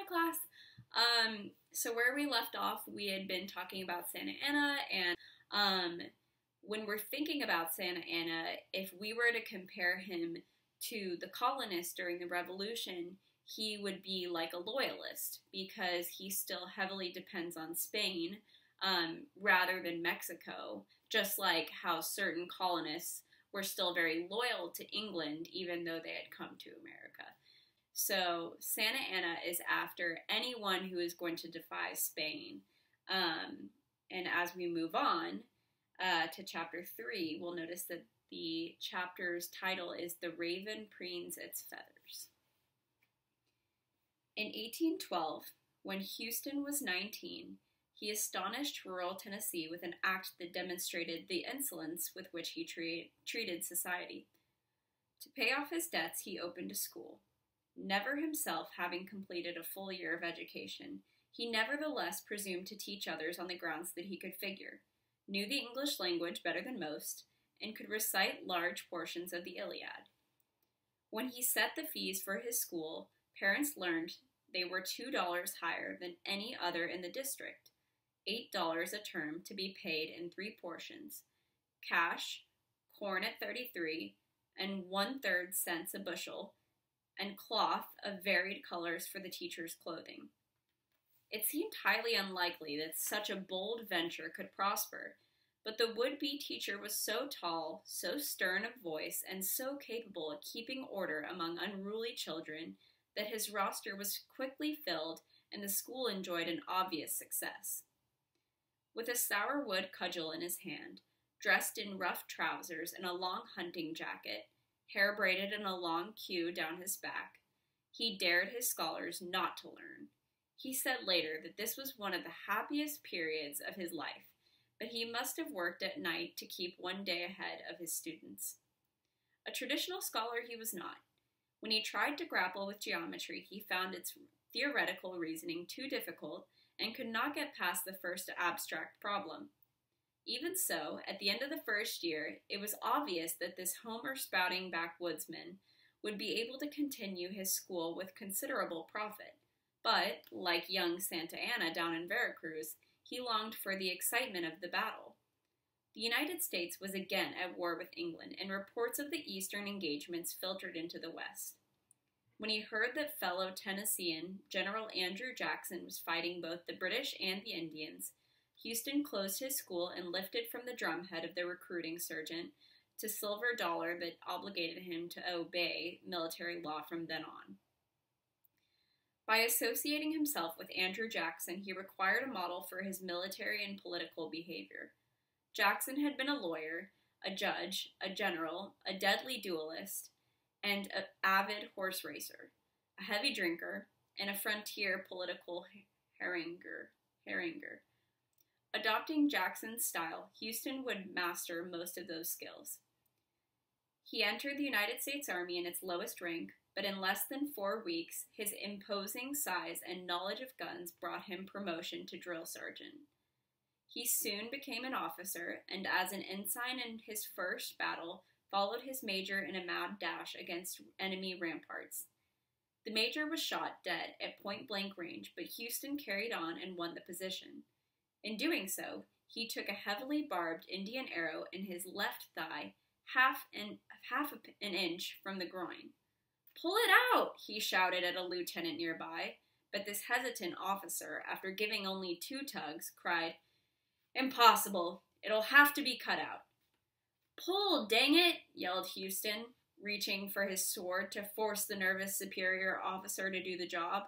Hi, class. Um, so where we left off, we had been talking about Santa Anna, and um, when we're thinking about Santa Anna, if we were to compare him to the colonists during the Revolution, he would be like a loyalist because he still heavily depends on Spain um, rather than Mexico, just like how certain colonists were still very loyal to England even though they had come to America. So Santa Anna is after anyone who is going to defy Spain. Um, and as we move on uh, to chapter three, we'll notice that the chapter's title is The Raven Preens Its Feathers. In 1812, when Houston was 19, he astonished rural Tennessee with an act that demonstrated the insolence with which he tre- treated society. To pay off his debts, he opened a school. Never himself having completed a full year of education, he nevertheless presumed to teach others on the grounds that he could figure, knew the English language better than most, and could recite large portions of the Iliad. When he set the fees for his school, parents learned they were $2 higher than any other in the district, $8 a term to be paid in three portions cash, corn at 33, and one third cents a bushel, and cloth of varied colors for the teacher's clothing. It seemed highly unlikely that such a bold venture could prosper, but the would be teacher was so tall, so stern of voice, and so capable of keeping order among unruly children that his roster was quickly filled and the school enjoyed an obvious success. With a sour wood cudgel in his hand, dressed in rough trousers and a long hunting jacket, hair braided in a long queue down his back, he dared his scholars not to learn. He said later that this was one of the happiest periods of his life, but he must have worked at night to keep one day ahead of his students. A traditional scholar he was not. When he tried to grapple with geometry, he found its theoretical reasoning too difficult and could not get past the first abstract problem. Even so, at the end of the first year, it was obvious that this Homer spouting backwoodsman would be able to continue his school with considerable profit. But, like young Santa Anna down in Veracruz, he longed for the excitement of the battle. The United States was again at war with England, and reports of the Eastern engagements filtered into the West. When he heard that fellow Tennessean General Andrew Jackson was fighting both the British and the Indians, Houston closed his school and lifted from the drumhead of the recruiting sergeant to silver dollar that obligated him to obey military law from then on. By associating himself with Andrew Jackson, he required a model for his military and political behavior. Jackson had been a lawyer, a judge, a general, a deadly duelist, and an avid horse racer, a heavy drinker, and a frontier political haringer. Adopting Jackson's style, Houston would master most of those skills. He entered the United States Army in its lowest rank, but in less than four weeks, his imposing size and knowledge of guns brought him promotion to drill sergeant. He soon became an officer, and as an ensign in his first battle, followed his major in a mad dash against enemy ramparts. The major was shot dead at point blank range, but Houston carried on and won the position. In doing so, he took a heavily barbed Indian arrow in his left thigh, half an half an inch from the groin. Pull it out, he shouted at a lieutenant nearby, but this hesitant officer, after giving only two tugs, cried, Impossible. It'll have to be cut out. Pull, dang it, yelled Houston, reaching for his sword to force the nervous superior officer to do the job.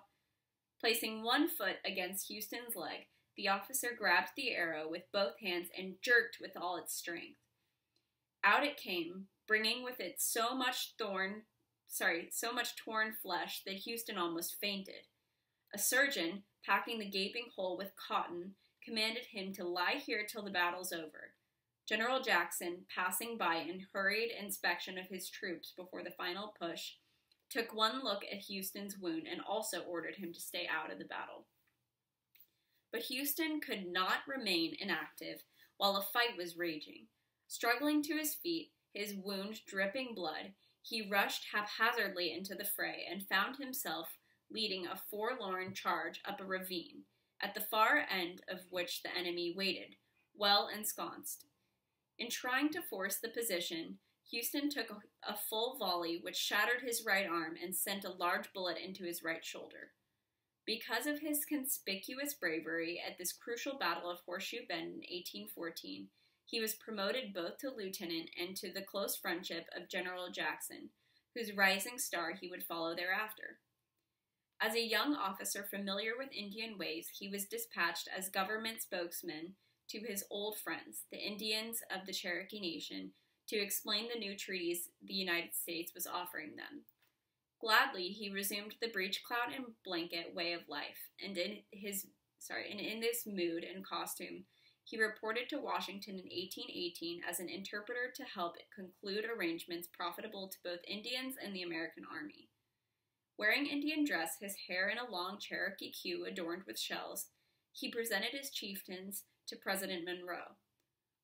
Placing one foot against Houston's leg, the officer grabbed the arrow with both hands and jerked with all its strength. Out it came, bringing with it so much thorn, sorry, so much torn flesh that Houston almost fainted. A surgeon, packing the gaping hole with cotton, commanded him to lie here till the battle's over. General Jackson, passing by in hurried inspection of his troops before the final push, took one look at Houston's wound and also ordered him to stay out of the battle. But Houston could not remain inactive while a fight was raging. Struggling to his feet, his wound dripping blood, he rushed haphazardly into the fray and found himself leading a forlorn charge up a ravine, at the far end of which the enemy waited, well ensconced. In trying to force the position, Houston took a, full volley which shattered his right arm and sent a large bullet into his right shoulder. Because of his conspicuous bravery at this crucial battle of Horseshoe Bend in 1814, he was promoted both to lieutenant and to the close friendship of General Jackson, whose rising star he would follow thereafter. As a young officer familiar with Indian ways, he was dispatched as government spokesman to his old friends, the Indians of the Cherokee Nation, to explain the new treaties the United States was offering them. Gladly, he resumed the breech clout and blanket way of life, and in his sorry, and in this mood and costume, he reported to Washington in 1818 as an interpreter to help conclude arrangements profitable to both Indians and the American army. Wearing Indian dress, his hair in a long Cherokee queue adorned with shells, he presented his chieftains to President Monroe.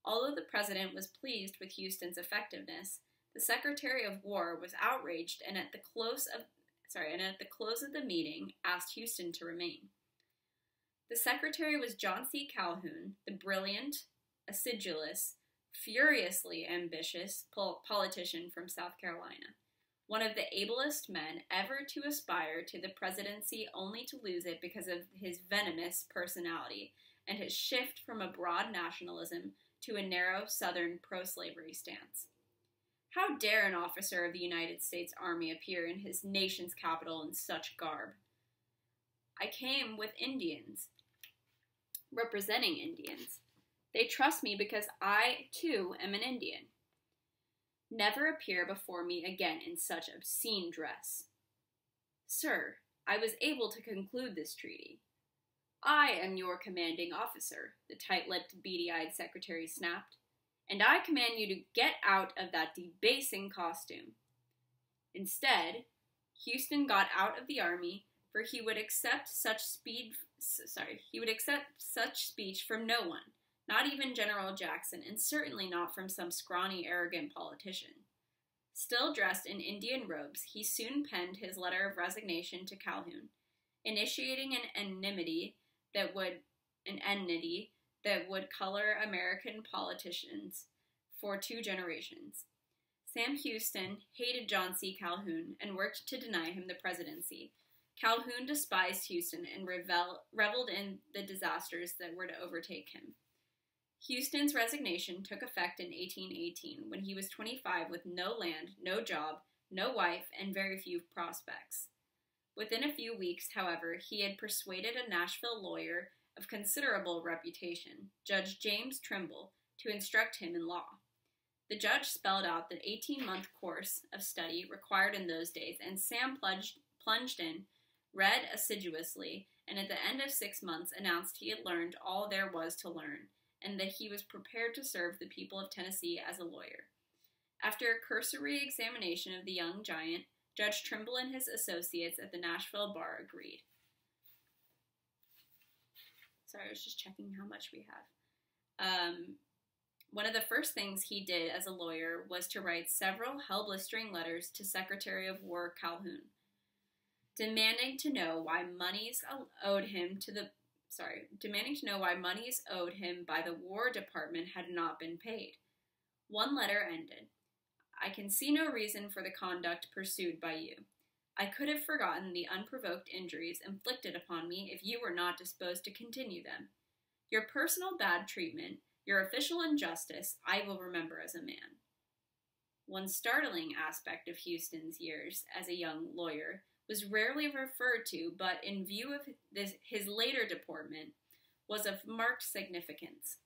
Although the president was pleased with Houston's effectiveness, the Secretary of War was outraged and at the close of sorry, and at the close of the meeting asked Houston to remain. The secretary was John C. Calhoun, the brilliant, acidulous, furiously ambitious pol- politician from South Carolina, one of the ablest men ever to aspire to the presidency only to lose it because of his venomous personality and his shift from a broad nationalism to a narrow Southern pro slavery stance. How dare an officer of the United States Army appear in his nation's capital in such garb? I came with Indians, representing Indians. They trust me because I, too, am an Indian. Never appear before me again in such obscene dress. Sir, I was able to conclude this treaty. I am your commanding officer, the tight lipped, beady eyed secretary snapped, and I command you to get out of that debasing costume. Instead, Houston got out of the army, for he would accept such speed sorry, he would accept such speech from no one, not even General Jackson, and certainly not from some scrawny, arrogant politician. Still dressed in Indian robes, he soon penned his letter of resignation to Calhoun, initiating an enmity that would an enmity that would color American politicians for two generations. Sam Houston hated John C. Calhoun and worked to deny him the presidency. Calhoun despised Houston and revel- reveled in the disasters that were to overtake him. Houston's resignation took effect in 1818 when he was 25 with no land, no job, no wife, and very few prospects. Within a few weeks, however, he had persuaded a Nashville lawyer of considerable reputation, Judge James Trimble, to instruct him in law. The judge spelled out the 18 month course of study required in those days, and Sam plunged, plunged in, read assiduously, and at the end of six months announced he had learned all there was to learn, and that he was prepared to serve the people of Tennessee as a lawyer. After a cursory examination of the young giant, Judge Trimble and his associates at the Nashville bar agreed. Sorry, I was just checking how much we have. Um, one of the first things he did as a lawyer was to write several hell blistering letters to Secretary of War Calhoun, demanding to know why monies owed him to the sorry, demanding to know why monies owed him by the War Department had not been paid. One letter ended I can see no reason for the conduct pursued by you. I could have forgotten the unprovoked injuries inflicted upon me if you were not disposed to continue them. Your personal bad treatment, your official injustice, I will remember as a man. One startling aspect of Houston's years as a young lawyer was rarely referred to, but in view of this, his later deportment, was of marked significance.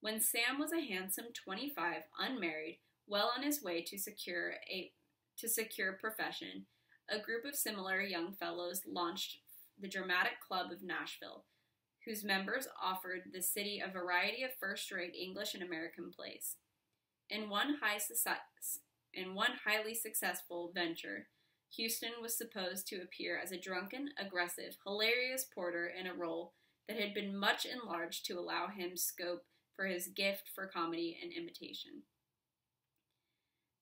When Sam was a handsome 25, unmarried, well on his way to secure a to secure profession, a group of similar young fellows launched the Dramatic Club of Nashville, whose members offered the city a variety of first-rate English and American plays. In one high in one highly successful venture, Houston was supposed to appear as a drunken, aggressive, hilarious porter in a role that had been much enlarged to allow him scope for his gift for comedy and imitation.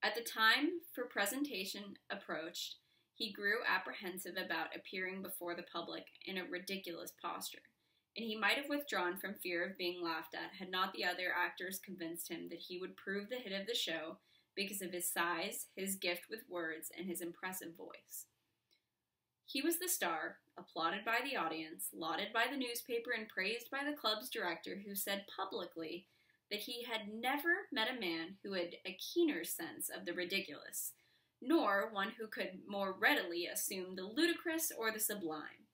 At the time for presentation approached, he grew apprehensive about appearing before the public in a ridiculous posture, and he might have withdrawn from fear of being laughed at had not the other actors convinced him that he would prove the hit of the show because of his size, his gift with words, and his impressive voice. He was the star, applauded by the audience, lauded by the newspaper, and praised by the club's director, who said publicly that he had never met a man who had a keener sense of the ridiculous, nor one who could more readily assume the ludicrous or the sublime.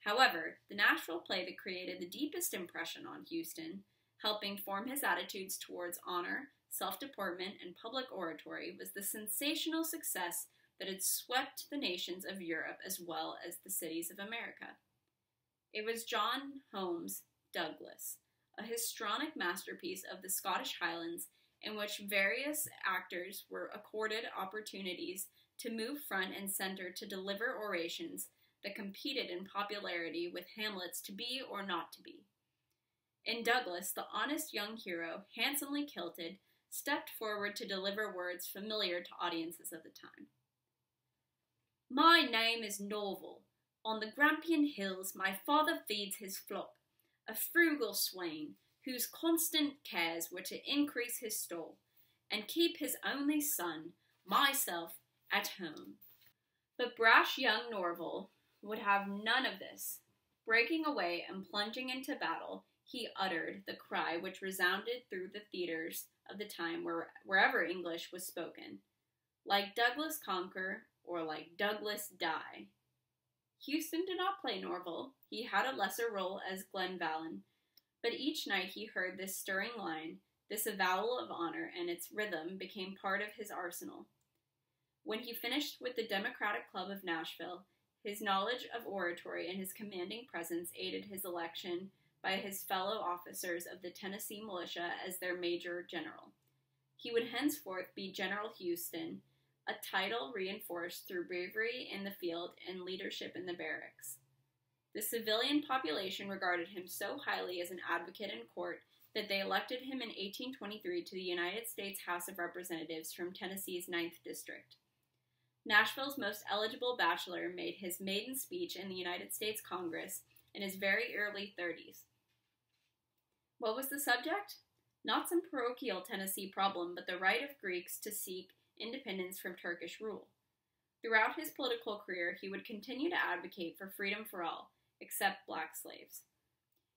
However, the Nashville play that created the deepest impression on Houston, helping form his attitudes towards honor, self deportment, and public oratory, was the sensational success that had swept the nations of Europe as well as the cities of America. It was John Home's Douglas, a histrionic masterpiece of the Scottish Highlands in which various actors were accorded opportunities to move front and center to deliver orations that competed in popularity with Hamlet's to be or not to be. In Douglas, the honest young hero, handsomely kilted, stepped forward to deliver words familiar to audiences of the time. My name is Norval. On the Grampian Hills my father feeds his flock, a frugal swain, whose constant cares were to increase his store, and keep his only son, myself, at home. But brash young Norval would have none of this. Breaking away and plunging into battle, he uttered the cry which resounded through the theaters of the time where, wherever English was spoken. Like Douglas conquer, or like Douglas die. Houston did not play Norval. He had a lesser role as Glenalvon, but each night he heard this stirring line, this avowal of honor, and its rhythm became part of his arsenal. When he finished with the Democratic Club of Nashville, his knowledge of oratory and his commanding presence aided his election by his fellow officers of the Tennessee militia as their major general. He would henceforth be General Houston, a title reinforced through bravery in the field and leadership in the barracks. The civilian population regarded him so highly as an advocate in court that they elected him in 1823 to the United States House of Representatives from Tennessee's 9th District. Nashville's most eligible bachelor made his maiden speech in the United States Congress in his very early 30s. What was the subject? Not some parochial Tennessee problem, but the right of Greeks to seek independence from Turkish rule. Throughout his political career, he would continue to advocate for freedom for all, except black slaves.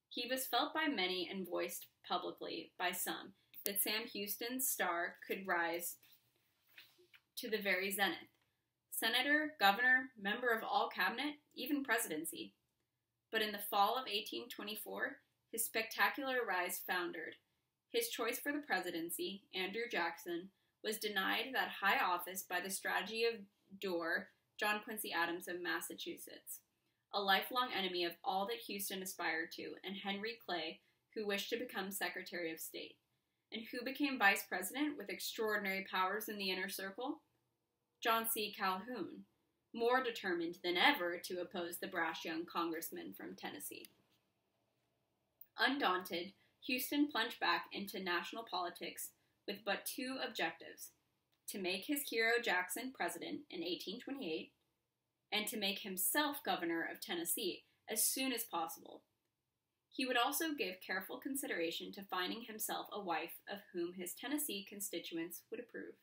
He was felt by many and voiced publicly by some that Sam Houston's star could rise to the very zenith. Senator, governor, member of all cabinet, even presidency. But in the fall of 1824, his spectacular rise foundered. His choice for the presidency, Andrew Jackson, was denied that high office by the strategy of Dorr, John Quincy Adams of Massachusetts, a lifelong enemy of all that Houston aspired to, and Henry Clay, who wished to become Secretary of State. And who became vice president with extraordinary powers in the inner circle? John C. Calhoun, more determined than ever to oppose the brash young congressman from Tennessee. Undaunted, Houston plunged back into national politics with but two objectives to make his hero Jackson president in 1828 and to make himself governor of Tennessee as soon as possible. He would also give careful consideration to finding himself a wife of whom his Tennessee constituents would approve.